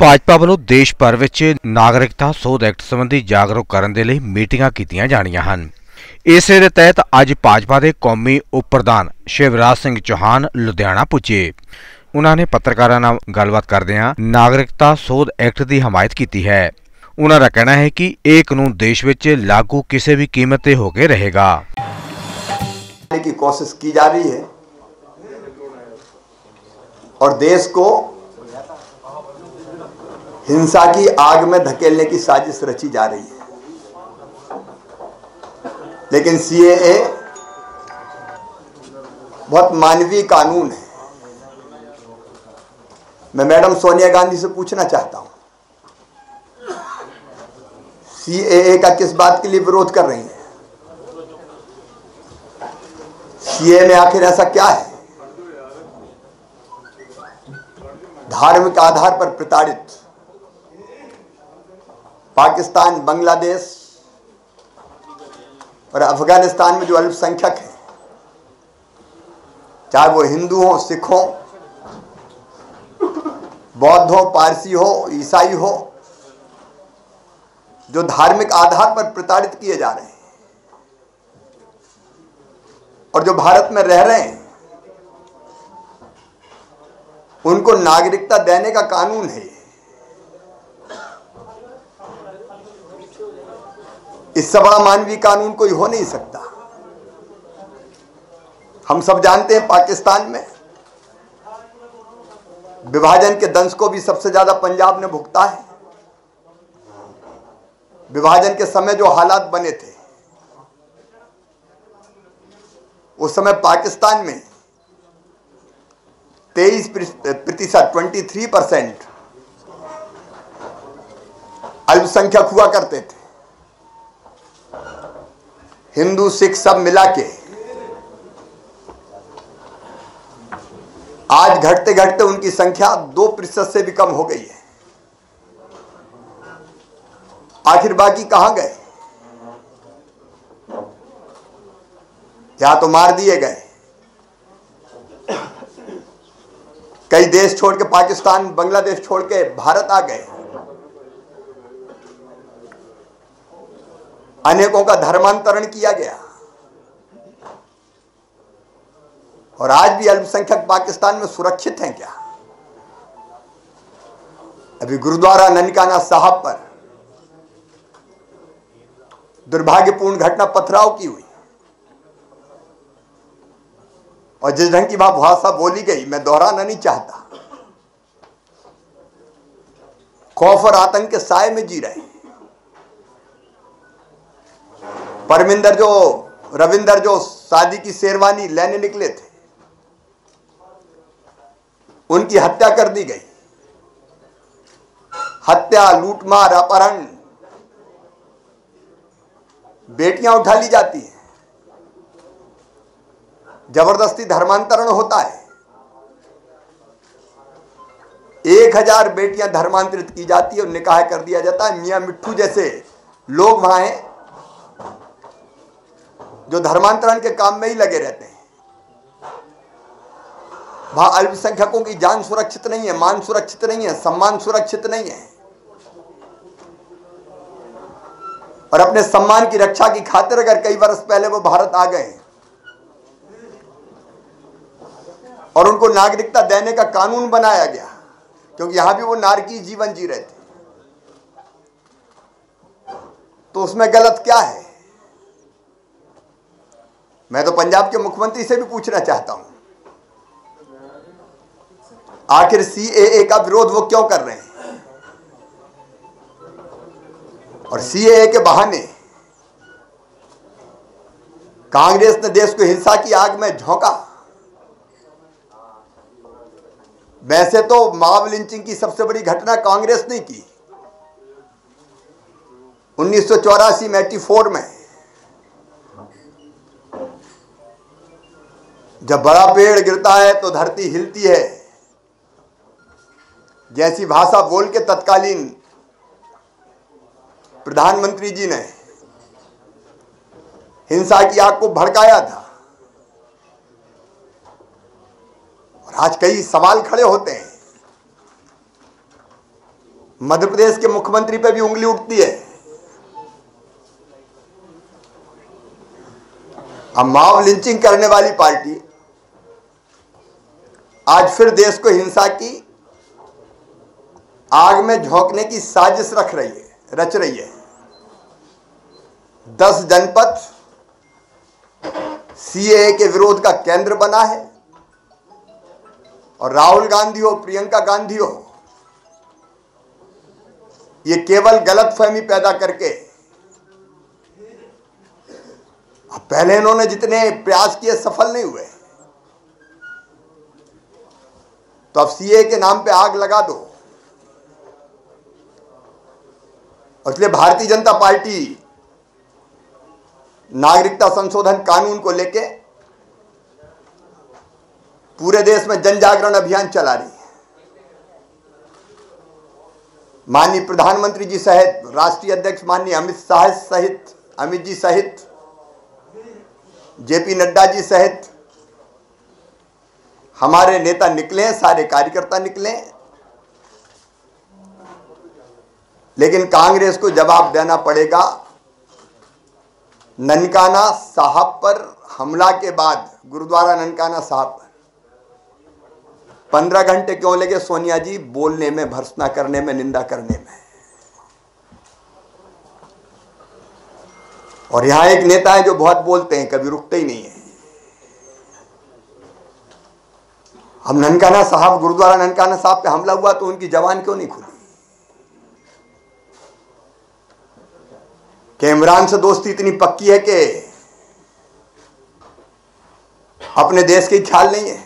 ਭਾਜਪਾ ਵੱਲੋਂ ਦੇਸ਼ ਭਰ ਵਿੱਚ ਨਾਗਰਿਕਤਾ ਸੋਧ ਐਕਟ ਸੰਬੰਧੀ ਜਾਗਰੂਕ ਕਰਨ ਦੇ ਲਈ ਮੀਟਿੰਗਾਂ ਕੀਤੀਆਂ ਜਾਣੀਆਂ ਹਨ ਇਸੇ ਦੇ ਤਹਿਤ ਅੱਜ ਭਾਜਪਾ ਦੇ ਕੌਮੀ ਉਪ ਪ੍ਰਧਾਨ ਸ਼ਿਵਰਾਜ ਸਿੰਘ ਚੌਹਾਨ ਲੁਧਿਆਣਾ ਪੁੱਜੇ ਉਹਨਾਂ ਨੇ ਪੱਤਰਕਾਰਾਂ ਨਾਲ ਗੱਲਬਾਤ ਕਰਦਿਆਂ ਨਾਗਰਿਕਤਾ ਸੋਧ ਐਕਟ ਦੀ ਹਮਾਇਤ ਕੀਤੀ ਹੈ ਉਹਨਾਂ ਦਾ ਕਹਿਣਾ ਹੈ ਕਿ ਇਹ ਕਾਨੂੰਨ ਦੇਸ਼ ਵਿੱਚ ਲਾਗੂ ਕਿਸੇ ਵੀ ਕੀਮਤ ਤੇ ਹੋ ਕੇ ਰਹੇਗਾ करने की कोशिश की जा रही है और देश को हिंसा की आग में धकेलने की साजिश रची जा रही है। लेकिन सीएए बहुत मानवीय कानून है। मैं मैडम सोनिया गांधी से पूछना चाहता हूँ सीएए का किस बात के लिए विरोध कर रही हैं? सीए में आखिर ऐसा क्या है? धार्मिक आधार पर प्रताड़ित। पाकिस्तान, बांग्लादेश और अफ़गानिस्तान में जो अल्पसंख्यक हैं, चाहे वो हिंदू हो, सिख हो, बौद्ध हो, पारसी हो, ईसाई हो, जो धार्मिक आधार पर प्रताड़ित किए जा रहे हैं और जो भारत में रह रहे हैं, उनको नागरिकता देने का कानून है ये इससे बड़ा मानवीय कानून कोई हो नहीं सकता। हम सब जानते हैं पाकिस्तान में विभाजन के दंश को भी सबसे ज़्यादा पंजाब ने भुगता है। विभाजन के समय जो हालात बने थे, उस समय पाकिस्तान में 23 प्रतिशत 23 परसेंट अल्पसंख्यक हुआ करते थे। हिंदू, सिख सब मिला के आज घटते घटते उनकी संख्या दो प्रतिशत से भी कम हो गई है। आखिर बाकी कहाँ गए? या तो मार दिए गए। कई देश छोड़ के पाकिस्तान, बांग्लादेश छोड़ के भारत आ गए। अनेकों का धर्मांतरण किया गया। और आज भी अल्पसंख्यक पाकिस्तान में सुरक्षित हैं क्या? अभी गुरुद्वारा ननकाना साहब पर दुर्भाग्यपूर्ण घटना पथराव की हुई। और जिस ढंग की वहाँ भाषा बोली गई, मैं दोहराना नहीं चाहता। खौफ और आतंक के साय में जी रहे परमिंदर जो, रविंदर जो शादी की शेरवानी लेने निकले थे, उनकी हत्या कर दी गई। हत्या, लूटमार, अपहरण, बेटियाँ उठा ली जाती हैं। ज़बरदस्ती धर्मांतरण होता है। एक हज़ार बेटियाँ धर्मांतरित की जाती है और निकाह कर दिया जाता है। मियाँ मिट्टू जैसे लोग वहाँ हैं। जो धर्मांतरण के काम में ही लगे रहते हैं। वहाँ अल्पसंख्यकों की जान सुरक्षित नहीं है, मान सुरक्षित नहीं है, सम्मान सुरक्षित नहीं है। और अपने सम्मान की रक्षा की खातिर अगर कई वर्ष पहले वो भारत आ गए, और उनको नागरिकता देने का कानून बनाया गया, क्योंकि यहाँ भी वो नारकी जीवन जी रहे थे तो उसमें गलत क्या है? मैं तो पंजाब के मुख्यमंत्री से भी पूछना चाहता हूँ। आखिर सीएए का विरोध वो क्यों कर रहे हैं? और सीएए के बहाने कांग्रेस ने देश को हिंसा की आग में झोंका। वैसे तो मॉब लिंचिंग की सबसे बड़ी घटना कांग्रेस ने की। उन्नीस सौ चौरासी में एटी में जब बड़ा पेड़ गिरता है तो धरती हिलती है। जैसी भाषा बोल के तत्कालीन प्रधानमंत्री जी ने हिंसा की आग को भड़काया था। और आज कई सवाल खड़े होते हैं। मध्य प्रदेश के मुख्यमंत्री पे भी उंगली उठती है। अब माओ लिंचिंग करने वाली पार्टी आज फिर देश को हिंसा की आग में झोंकने की साजिश रख रही है, रच रही है। दस जनपद सीए के विरोध का केंद्र बना है और राहुल गांधी हो, प्रियंका गांधी हो, ये केवल गलत फहमी पैदा करके पहले इन्होंने जितने प्रयास किए सफल नहीं हुए। तो अब सीए के नाम पे आग लगा दो। इसलिए भारतीय जनता पार्टी नागरिकता संशोधन कानून को लेके पूरे देश में जन जागरण अभियान चला रही है। माननीय प्रधानमंत्री जी सहित राष्ट्रीय अध्यक्ष माननीय अमित शाह सहित, अमित जी सहित, जेपी नड्डा जी सहित हमारे नेता निकले सारे कार्यकर्ता निकले लेकिन कांग्रेस को जवाब देना पड़ेगा। ननकाना साहब पर हमला के बाद, गुरुद्वारा ननकाना साहब पर। पंद्रह घंटे क्यों लगे सोनिया जी? बोलने में, भर्सना करने में, निंदा करने में। और यहाँ एक नेता है जो बहुत बोलते हैं, कभी रुकते ही नहीं है। हम ननकाना साहब, गुरुद्वारा ननकाना साहब पे हमला हुआ तो उनकी जवान क्यों नहीं खुली? कि इमरान से दोस्ती इतनी पक्की है कि अपने देश की ख्याल नहीं है।